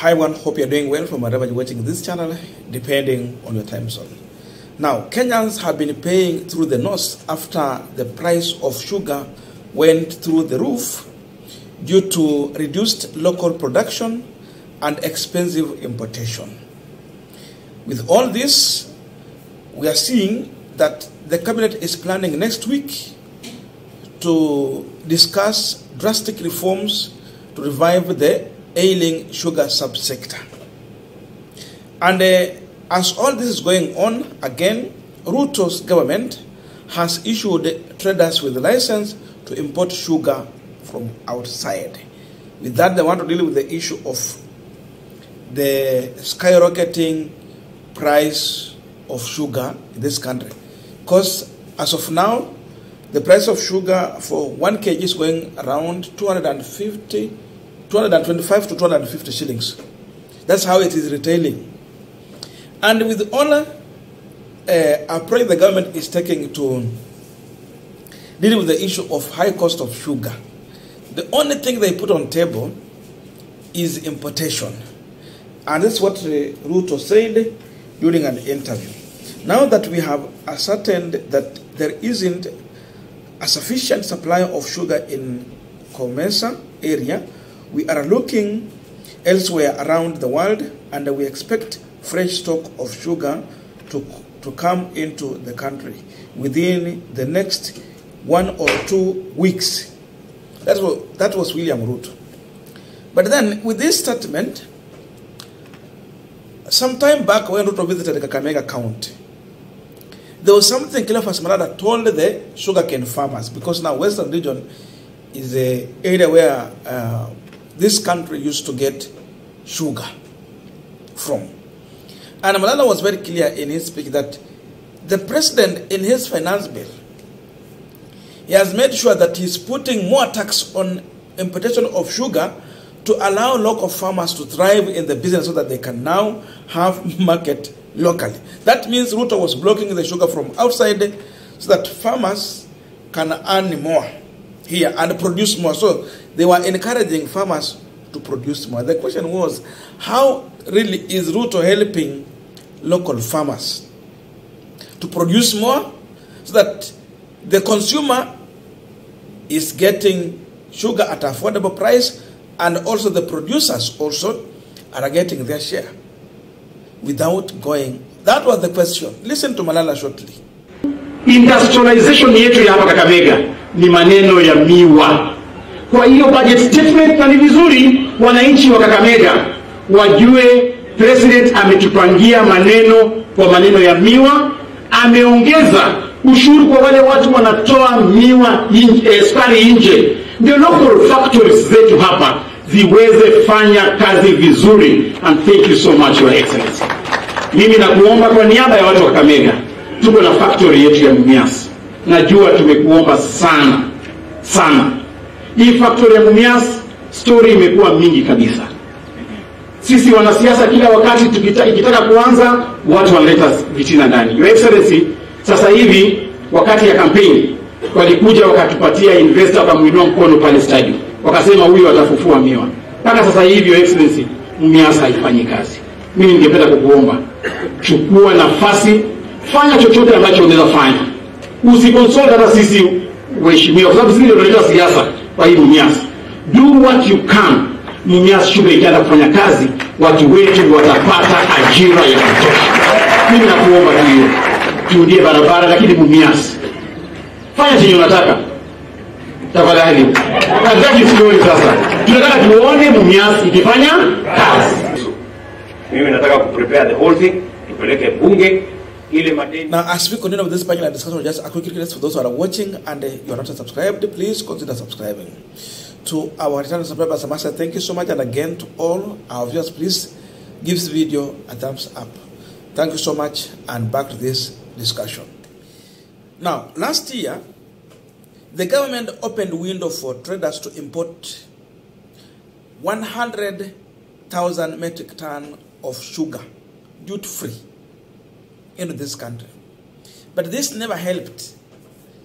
Hi everyone, hope you're doing well from wherever you're watching this channel, depending on your time zone. Now, Kenyans have been paying through the nose after the price of sugar went through the roof due to reduced local production and expensive importation. With all this, we are seeing that the cabinet is planning next week to discuss drastic reforms to revive the ailing sugar subsector. And uh, as all this is going on, again, Ruto's government has issued traders with a license to import sugar from outside. With that, they want to deal with the issue of the skyrocketing price of sugar in this country. Because as of now, the price of sugar for 1 kg is going around 250, 225 to 250 shillings. That's how it is retailing. And with all uh, approach the government is taking to deal with the issue of high cost of sugar, the only thing they put on table is importation. And that's what uh, Ruto said during an interview. Now that we have ascertained that there isn't a sufficient supply of sugar in Comesa area, we are looking elsewhere around the world and we expect fresh stock of sugar to, to come into the country within the next one or two weeks. That's what, that was William Ruto. But then, with this statement, some time back when Ruto visited the Kakamega County, there was something Cleophas Malala told the sugarcane farmers because now Western region is the area where uh, this country used to get sugar from. And Malala was very clear in his speech that the president, in his finance bill, he has made sure that he's putting more tax on importation of sugar to allow local farmers to thrive in the business so that they can now have market locally. That means Ruto was blocking the sugar from outside so that farmers can earn more here and produce more. So they were encouraging farmers to produce more. The question was, how really is Ruto helping local farmers to produce more so that the consumer is getting sugar at affordable price and also the producers also are getting their share without going. That was the question. Listen to Malala shortly. Industrialization yetu ya hapa Kakamega ni maneno ya miwa. Kwa hiyo budget statement, na ni vizuri wananchi wa Kakamega wajue president ametupangia maneno kwa maneno ya miwa. Ameongeza ushuru kwa wale watu wanatoa miwa inje, eh, sukari nje, ndio local factories zetu hapa ziweze fanya kazi vizuri. And thank you so much your excellency. Mimi nakuomba kwa niaba ya watu wa Kakamega, tuko na factory yetu ya Mumias. Najua tumekuomba sana sana. Hii factory ya Mumias story imekuwa mingi kabisa. Sisi wanasiasa kila wakati tukita, ikitaka kuanza watu wanaleta vitina ndani. Your Excellency, sasa hivi wakati ya kampeni walikuja wakatupatia investor wakamwinua mkono pale stadium, wakasema huyu atafufua miwa. Mpaka sasa hivi Your Excellency, Mumias haifanyi kazi. Mimi ningependa kukuomba chukua nafasi, fanya chochote ambacho unaweza fanya, usiconsult hata sisi waheshimiwa, kwa sababu sisi ndio tunaleta siasa kwa hii Mumias. Do what you can. Mumias shule ikianza kufanya kazi, watu wetu watapata ajira ya kutosha. Mimi nakuomba tu hiyo, tuundie barabara, lakini Mumias fanya chenye unataka tafadhali. Hatutaki story sasa, tunataka tuone Mumias ikifanya kazi. Mimi nataka kuprepare the whole thing, tupeleke bunge Now, as we continue with this panel discussion, just a quick request for those who are watching and uh, you are not subscribed, please consider subscribing. To our returning subscribers, say thank you so much, and again to all our viewers, please give this video a thumbs up. Thank you so much, and back to this discussion. Now, last year, the government opened window for traders to import 100,000 metric ton of sugar, duty free, into this country. But this never helped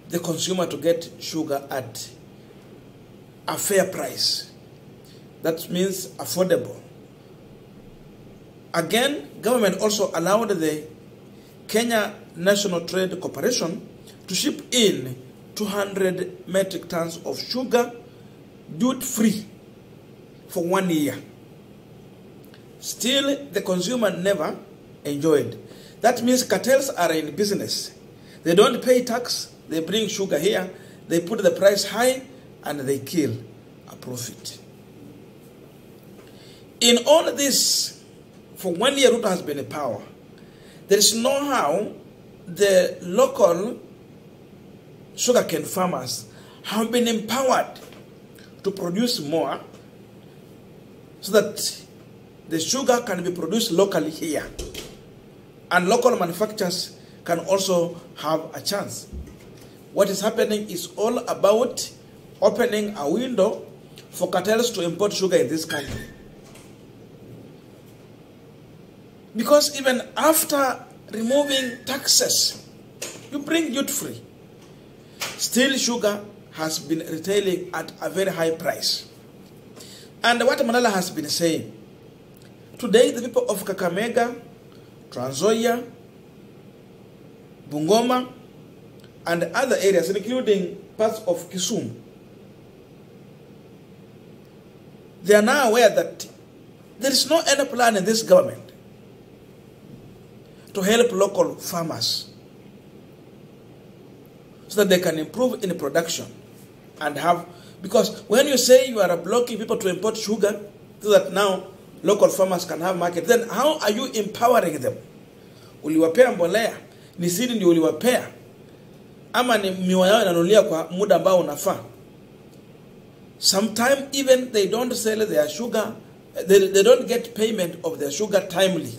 the consumer to get sugar at a fair price. That means affordable Again, government also allowed the Kenya National Trade Corporation to ship in 200 metric tons of sugar duty free for one year. Still, the consumer never enjoyed. That means cartels are in business. They don't pay tax, they bring sugar here, they put the price high, and they kill a profit. In all this, for one year, Ruto has been in power. There is no how the local sugarcane farmers have been empowered to produce more so that the sugar can be produced locally here and local manufacturers can also have a chance. What is happening is all about opening a window for cartels to import sugar in this country. Because even after removing taxes, you bring duty free. Still, sugar has been retailing at a very high price. And what Malala has been saying today, the people of Kakamega, Trans Nzoia, Bungoma, and other areas, including parts of Kisumu, they are now aware that there is no any plan in this government to help local farmers so that they can improve in production and have because when you say you are blocking people to import sugar so that now local farmers can have market then how are you empowering them? Uliwapea mbolea ni siri ndio uliwapea? Ama ni miwa yao inanulia kwa muda ambao unafaa? Sometimes even they don't sell their sugar they, they don't get payment of their sugar timely.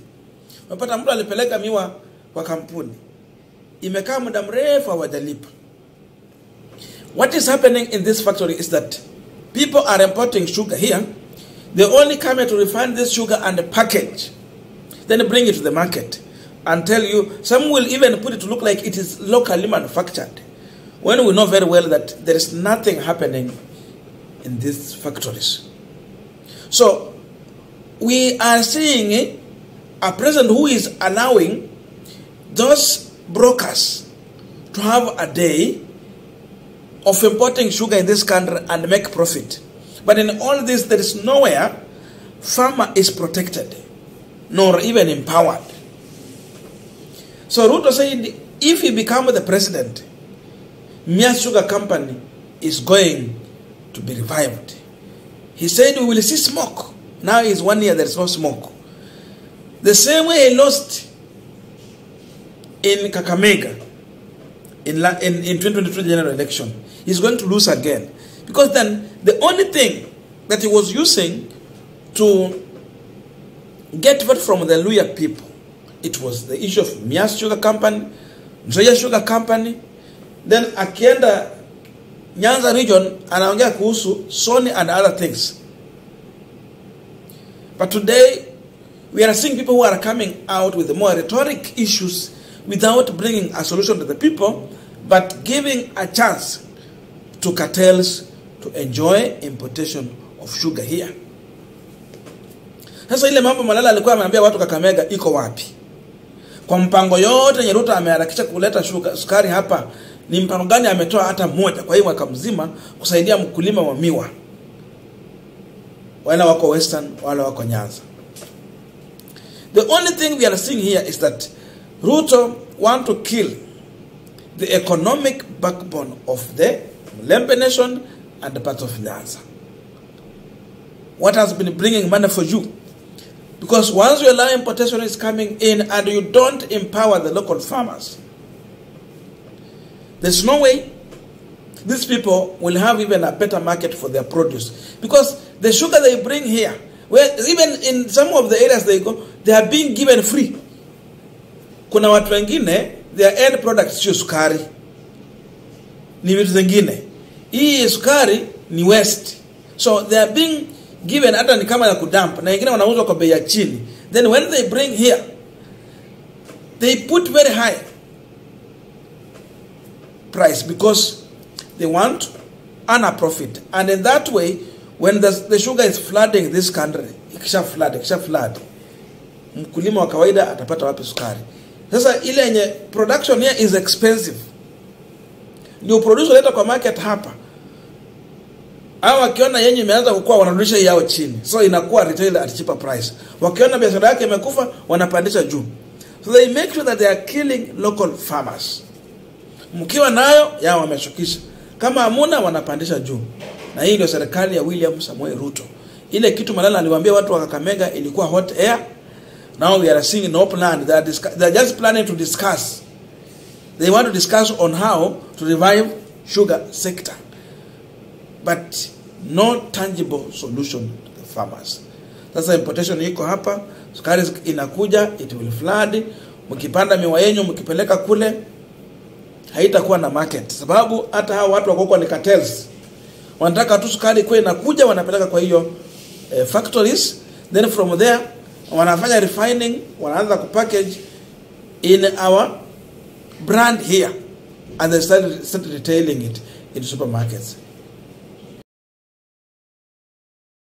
Unapata mtu alipeleka miwa kwa kampuni imekaa muda mrefu hawajalipa. What is happening in this factory is that people are importing sugar here they only come here to refine this sugar and package. Then bring it to the market and tell you some will even put it to look like it is locally manufactured. When we know very well that there is nothing happening in these factories. So we are seeing eh, a president who is allowing those brokers to have a day of importing sugar in this country and make profit. But in all this, there is nowhere farmer is protected, nor even empowered. So Ruto said, if he becomes the president, Mumias Sugar Company is going to be revived. He said we will see smoke. Now is one year there is no smoke. The same way he lost in Kakamega in, in, in 2022 general election, he's going to lose again. Because then the only thing that he was using to get vote from the Luhya people, it was the issue of Mumias Sugar Company, Nzoia Sugar Company, then akienda Nyanza region anaongea kuhusu Sony and other things. But today we are seeing people who are coming out with more rhetoric issues without bringing a solution to the people, but giving a chance to cartels to enjoy importation of sugar here. Sasa ile mambo Malala alikuwa ameambia watu Kakamega iko wapi? Kwa mpango yote yenye Ruto ameharakisha kuleta sugar, sukari hapa, ni mpango gani ametoa hata mmoja kwa hii mwaka mzima kusaidia mkulima wa miwa? Wala wako Western, wala wako Nyanza. The only thing we are seeing here is that Ruto want to kill the economic backbone of the Lembe nation and the part of Nyanza. What has been bringing money for you? Because once you allow importation is coming in and you don't empower the local farmers, there's no way these people will have even a better market for their produce. Because the sugar they bring here, where even in some of the areas they go, they are being given free. Kuna watu wengine their end product sio sukari, ni vitu zingine. Hii sukari ni waste, so they are being given hata ni kama ya kudamp, na wengine wanauzwa kwa bei ya chini. Then when they bring here, they put very high price because they want ana profit, and in that way, when the, the sugar is flooding this country, ikisha flood, ikisha flood, mkulima wa kawaida atapata wapi sukari? Sasa ile yenye production here is expensive, ndio producer leta kwa market hapa, au wakiona yenye imeanza kukua wanarudisha yao chini, so inakuwa retail at cheaper price. Wakiona biashara yake imekufa wanapandisha juu, so they make sure that they are killing local farmers. Mkiwa nayo yao wameshukisha, kama hamuna wanapandisha juu, na hii ndio serikali ya William Samoei Ruto. Ile kitu Malala aliwaambia watu wa Kakamega ilikuwa hot air. Now we are seeing no plan. They are, they are just planning to discuss. They want to discuss on how to revive sugar sector, but no tangible solution to the farmers. Sasa importation iko hapa, sukari inakuja, it will flood. Mkipanda miwa yenyu mkipeleka kule, haitakuwa na market, sababu hata hao watu wako kwa cartels wanataka tu sukari kwa inakuja wanapeleka kwa hiyo eh, factories then from there wanafanya refining wanaanza kupackage in our brand here. And they start, start retailing it in supermarkets